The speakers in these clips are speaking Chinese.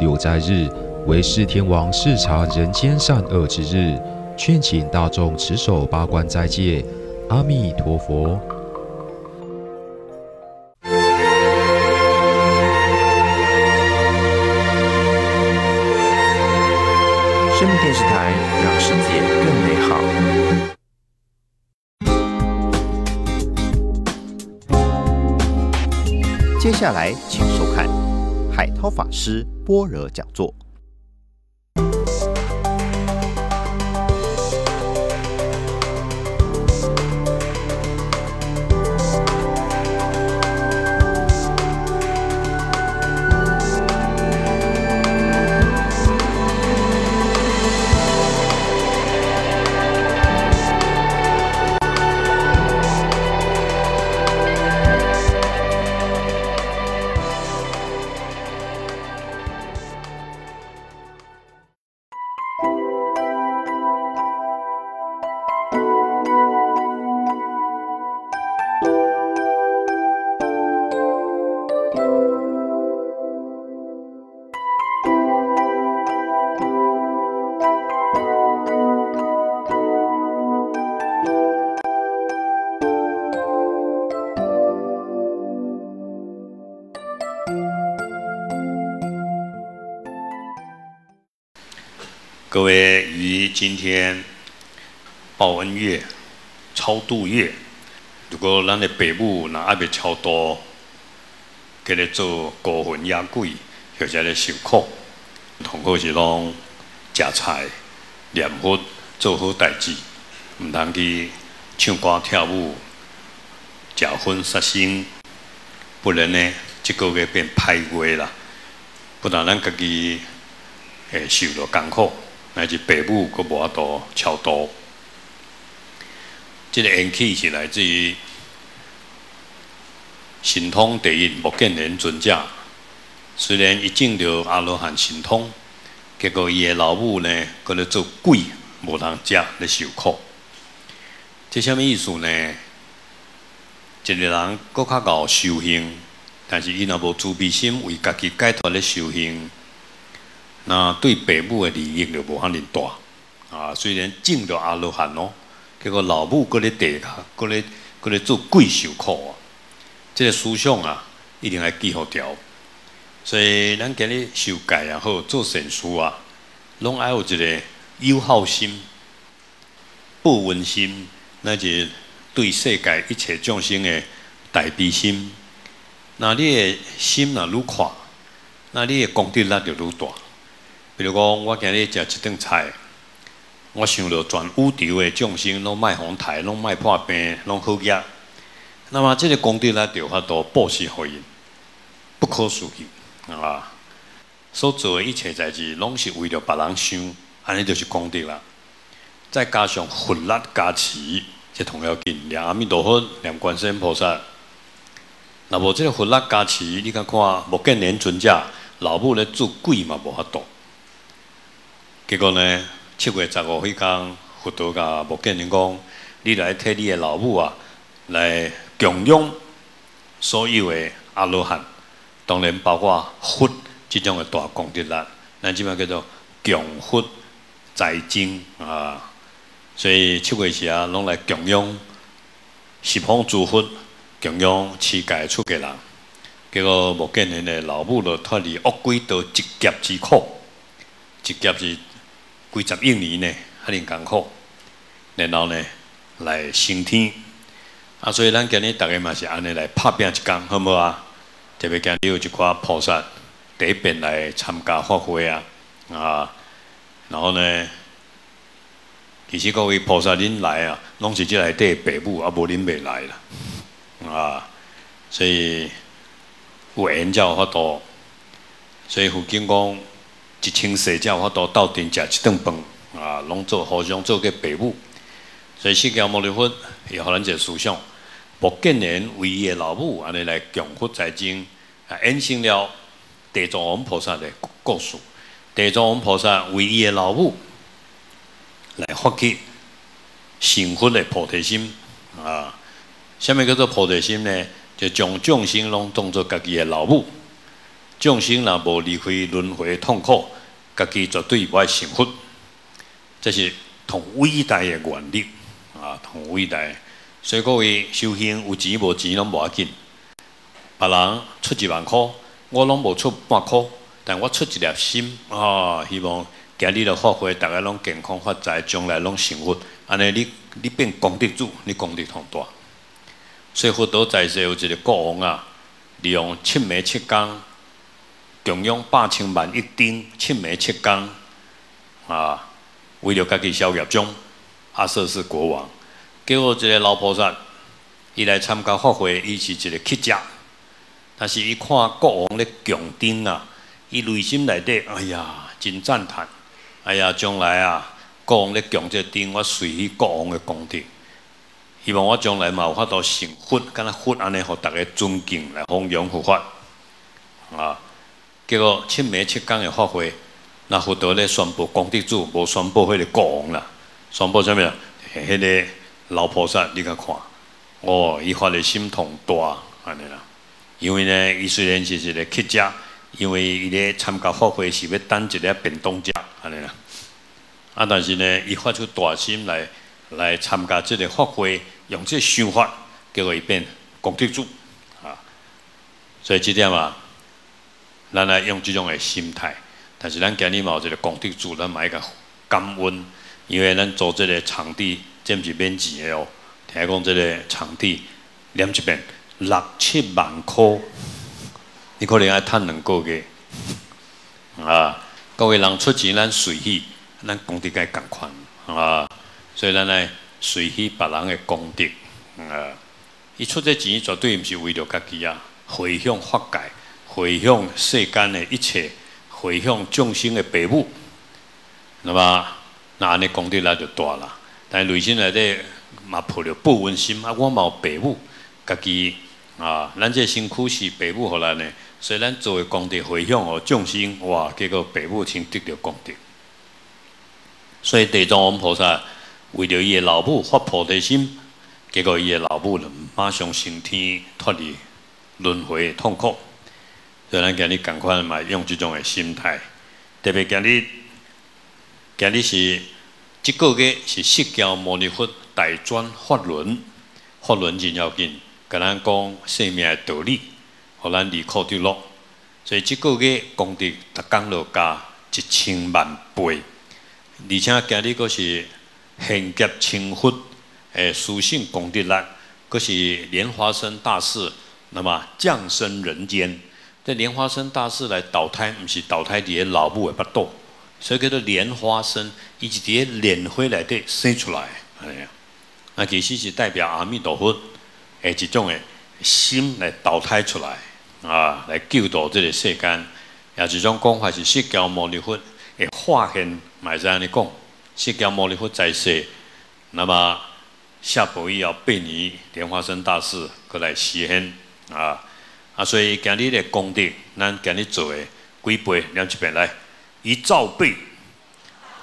六斋日为释天王视察人间善恶之日，劝请大众持守八关斋戒。阿弥陀佛。生命电视台，让世界更美好。接下来，请收看海涛法师般若讲座。各位于今天报恩月、超度月，如果咱的父母若还未超度，给咧做孤魂野鬼，或者咧受苦，同好是拢食菜、念佛、做好代志，毋通去唱歌跳舞、食荤杀生，不然呢，这个月变歹月啦，不然咱家己会受到艰苦。乃至父母阁无法度超度，这个缘起是来自于神通第一目犍连尊者。虽然伊证着阿罗汉神通，结果伊的老母呢，搁咧做鬼，无通食咧受苦。这什么意思呢？一个人搁较搞修行，但是伊若无慈悲心，为家己解脱咧修行。那对父母的利益就无遐尼大啊！虽然证着阿罗汉咯，结果老母搁咧地下，搁咧搁咧做鬼受苦啊！这个思想啊，一定要记好条。所以咱今日修戒也好，做善事啊，拢爱有一个友好心、报恩心，乃至对世界一切众生的大悲心。那你的心若愈宽，那你的功德力就愈大。比如讲，我今日食一顿菜，我想到全宇宙的众生拢卖红台，拢卖破病，拢好业。那么这个功德呢，就法度报施互因，不可思议啊！所做的一切代志，拢是为了别人想，安尼就是功德啦。再加上佛力加持，这同要紧。念阿弥陀佛，念观世音菩萨。那无这个佛力加持，你看看目犍连尊者老母咧做鬼嘛，无法度。结果呢，七月十五迄天，佛陀甲目犍连讲：“你来替你的老母啊，来供养所有的阿罗汉，当然包括佛这种的大功德啦。咱即摆叫做供佛在精啊，所以七月时啊，拢来供养十方诸佛，供养世界出家人。结果目犍连的老母就脱离恶鬼道一劫之苦，一劫是。几十亿年呢，还能艰苦，然后呢来升天。啊，所以咱今日大家嘛是安尼来拍拼一工，好唔好啊？特别今日有一寡菩萨第一遍来参加法会啊，啊，然后呢，其实各位菩萨恁来啊，拢是即来底父母，啊无恁袂来啦，啊，所以有缘才有法度，所以佛经讲。一清世教法度斗阵食一顿饭啊，拢做互相做个父母，所以释迦牟尼佛也互咱一个思想，目犍连为伊的老母安尼来供佛在经，啊，演成了地藏王菩萨的故事。地藏王菩萨为伊的老母来发起成佛的菩提心啊。什么叫做菩提心呢？就将众生拢当作家己的老母。众生若无离开轮回痛苦，家己绝对不爱幸福。这是同伟大的原理啊，同伟大。所以各位修行有钱无钱拢无要紧，别人出一万块，我拢无出半块，但我出一粒心啊，希望今日的发挥，大家拢健康发财，将来拢幸福。安尼你你变功德主，你功德通大。所以佛陀在世有一个国王啊，利用七暝七工，供养百千万一丁，七暝七工啊，为了家己消业障，阿瑟是国王。叫我一个老菩萨，伊来参加法会，伊是一个乞丐，但是伊看国王咧供灯啊，伊内心内底，哎呀，真赞叹，哎呀，将来啊，国王咧供这灯，我随喜国王的功德，希望我将来嘛有法度成佛，敢若佛安尼，互大家尊敬来弘扬佛法，啊，结果七暝七工的法会，那佛陀咧宣布功德主，无宣布迄个国王啦，宣布啥物啊？迄个。老菩萨，你甲看，哦，伊发的心痛大，安尼啦。因为呢，伊虽然是一个乞丐，因为伊咧参加法会是要等一个便当食，安尼啦。啊，但是呢，伊发出大心来来参加这个法会，用这想法，叫做伊变功德主啊。所以这点啊，咱来用这种的心态。但是咱今日嘛，这个功德主，咱买个感恩，因为咱做这个场地。这毋是免钱的哦，听讲这个场地念一遍六七万块，你可能要趁两个月啊！各位人出钱，咱随喜，咱功德该共款啊！所以咱来随喜别人的功德啊！伊出这钱绝对毋是为了家己啊，回向法界，回向世间的一切，回向众生的父母，那么那安尼功德那就大了。但内心内底嘛抱着不温心啊！我冇父母，家己啊，咱这辛苦是父母互咱的，所以咱作为功德回向哦众生，哇，结果父母亲得到功德。所以地藏王菩萨为着伊的老母发菩提心，结果伊的老母呢马上升天脱离轮回的痛苦。所以咱今日赶快嘛用这种的心态，特别今日今日是。这个月是释迦牟尼佛大专法轮，法轮真要紧，甲咱讲生命的道理，互咱离苦得乐。所以这个月功德逐工落加一千万倍，而且今日阁是现劫清佛诶，殊胜功德力，阁是莲花生大士，那么降生人间。这莲花生大士来投胎，毋是投胎伫个老母诶腹肚。所以叫做莲花生，伊是伫个莲花内底生出来，哎呀，那其实是代表阿弥陀佛诶一种诶心来投胎出来啊，来救度这个世间。也一种讲法是释迦牟尼佛诶化身，买在安尼讲，释迦牟尼佛在世，那么下辈以后八年莲花生大士过来实现啊啊，所以今日的功德，咱今日做的几倍，两一遍来。一兆倍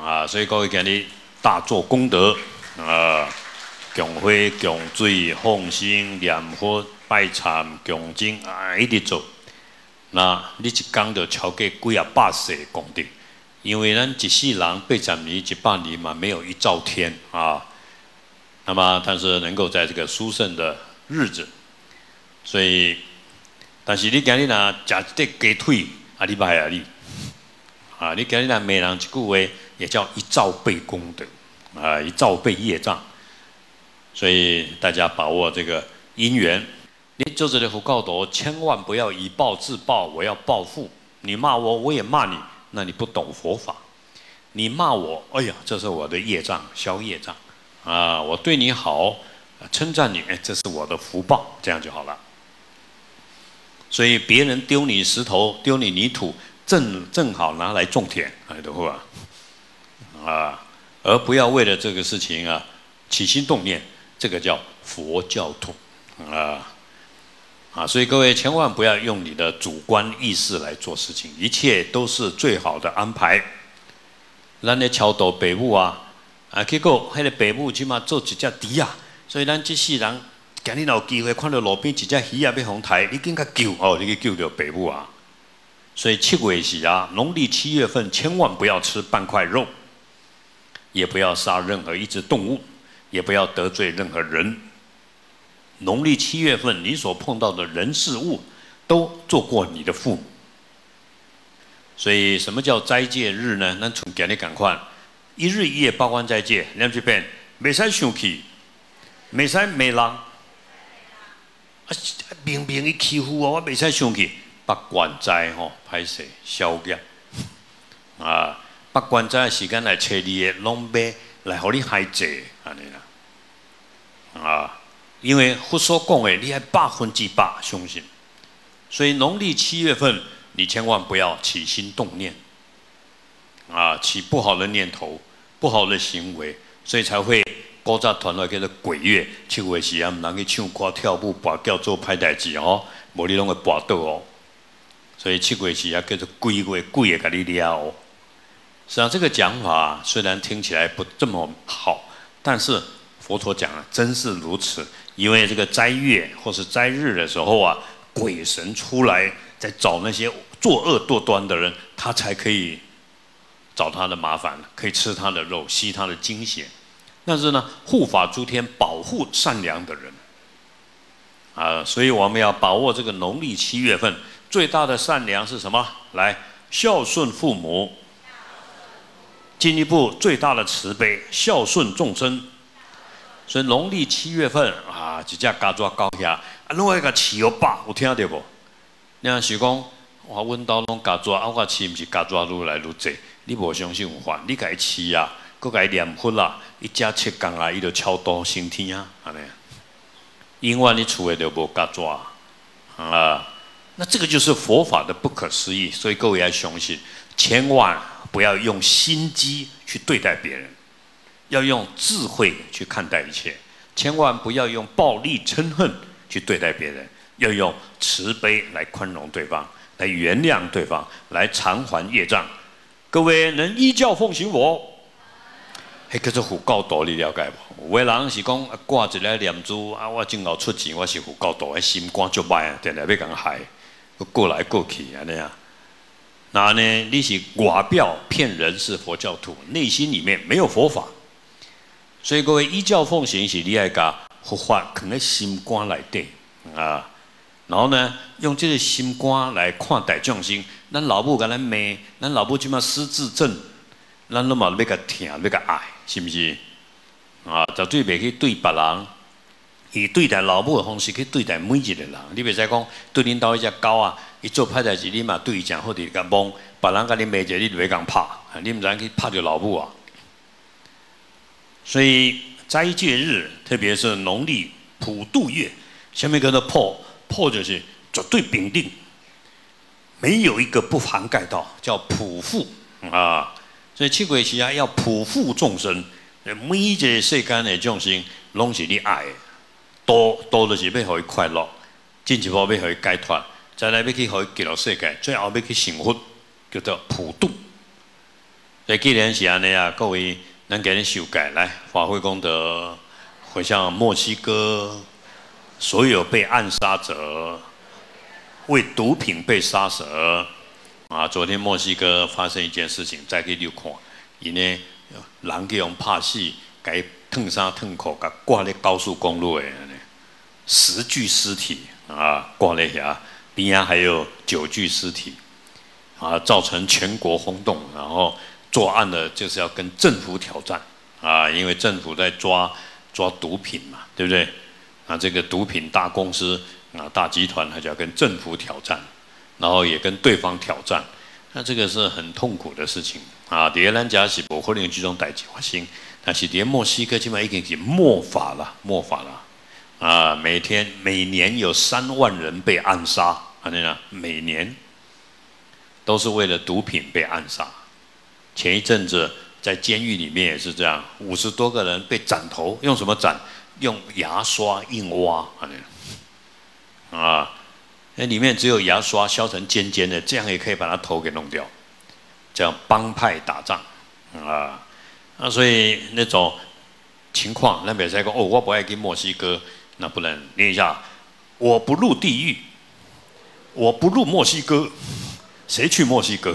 啊！所以各位今日大做功德啊，供花、供水、放生、念佛、拜忏、供经啊，一直做。那你一讲就超过几啊百世功德，因为咱一世人八十年、一百年嘛，没有一兆天啊。那么，但是能够在这个殊胜的日子，所以，但是你今日若食一块鸡腿，啊，你拜啊你。啊，你今日来骂人一句话，也叫一兆倍功德，啊，一兆倍业障。所以大家把握这个因缘。你做这个福告多，千万不要以暴制暴，我要报复。你骂我，我也骂你，那你不懂佛法。你骂我，哎呀，这是我的业障，消业障。啊，我对你好，称赞你，哎，这是我的福报，这样就好了。所以别人丢你石头，丢你泥土。正正好拿来种田，哎，的话，啊，而不要为了这个事情啊起心动念，这个叫佛教徒，啊，啊，所以各位千万不要用你的主观意识来做事情，一切都是最好的安排。咱咧超度北部啊，啊，结果迄个北部起码做一只猪啊，所以咱这世人今日有机会看到路边一只鱼啊要红台，你紧甲救哦，你去救着北部啊。所以七鬼喜啊，农历七月份千万不要吃半块肉，也不要杀任何一只动物，也不要得罪任何人。农历七月份，你所碰到的人事物，都做过你的父母。所以，什么叫斋戒日呢？那从今日赶快，一日一夜八关斋戒，两句遍，未使生气，未使骂人，啊，明明伊欺负我，我未使生气。八关斋吼，歹势消业啊！八关斋时间来找你的拢买来，互你害济安尼啦啊！因为佛所讲的，你还百分之百相信。所以农历七月份，你千万不要起心动念啊，起不好的念头、不好的行为，所以才会高扎团来叫做鬼月。七月时啊，唔能去唱歌、跳舞、跋叫做歹代志哦，无你拢会跋倒哦。所以七鬼时啊，叫做鬼鬼鬼也给你撩。实际上，这个讲法虽然听起来不这么好，但是佛陀讲了，真是如此。因为这个斋月或是斋日的时候啊，鬼神出来在找那些作恶多端的人，他才可以找他的麻烦，可以吃他的肉，吸他的精血。但是呢，护法诸天保护善良的人啊，所以我们要把握这个农历七月份。最大的善良是什么？来孝顺父母。进一步，最大的慈悲，孝顺众生。所以农历七月份啊，一只家猪高下，啊，另外一个饲有饱，有听到不？你若是讲，我阮兜拢家猪，啊，我饲毋是家猪愈来愈济，你无相信有法？你该饲啊，佮家念佛啦，一家七工啊，伊就超度升天啊，安尼。永远你厝诶就无家猪啊。那这个就是佛法的不可思议，所以各位要相信，千万不要用心机去对待别人，要用智慧去看待一切，千万不要用暴力嗔恨去对待别人，要用慈悲来宽容对方，来原谅对方，来偿还业障。各位能依教奉行我，迄叫做佛教道，你了解无？有的人是讲挂一个念珠啊，我今后出钱，我是佛教道，的心肝足歹啊，定定要讲害。过来过去啊那样，那呢？你是外表骗人是佛教徒，内心里面没有佛法。所以各位依教奉行是你爱甲佛法藏在心肝内底啊。然后呢，用这个心肝来看待众生。咱老母甲咱骂，咱老母即马失智症，咱拢嘛要甲疼，要甲爱，是不是？啊，绝对袂去对别人。以对待老母的方式去对待每一个人，你袂使讲对恁兜一只狗啊，伊做歹代志，你嘛对伊讲好滴甲摸，别人甲你骂者，你就要讲拍，你毋知去拍着老母啊。所以斋戒日，特别是农历普渡月，下面叫做破破就是绝对笃定，没有一个不涵盖到，叫普富啊。所以七鬼时啊，要普富众生，每一个世间的众生，拢是你爱。多多就是要互伊快乐，进一步要互伊解脱，再来要去互伊极乐世界，最后要去幸福，叫做普渡。所以既然是安尼啊，各位，咱给恁修改来发挥功德，回向墨西哥所有被暗杀者，为毒品被杀者啊！昨天墨西哥发生一件事情，再去留看，因为人去用拍死，给烫伤烫口，给挂咧高速公路诶。十具尸体啊，挂了遐，边上还有九具尸体，啊，造成全国轰动。然后作案的就是要跟政府挑战啊，因为政府在抓抓毒品嘛，对不对？啊，这个毒品大公司啊，大集团他就要跟政府挑战，然后也跟对方挑战。那这个是很痛苦的事情啊。第二，咱家是不可能这种代际发生，但是连墨西哥起码已经是末法了，末法了。啊，每天每年有三万人被暗杀，啊，那样每年都是为了毒品被暗杀。前一阵子在监狱里面也是这样，五十多个人被斩头，用什么斩？用牙刷硬挖，啊，那，里面只有牙刷削成尖尖的，这样也可以把他头给弄掉。这样帮派打仗，啊，那，所以那种情况，那比赛说哦，我不爱跟墨西哥。那不能念一下，我不入地狱，我不入墨西哥，谁去墨西哥？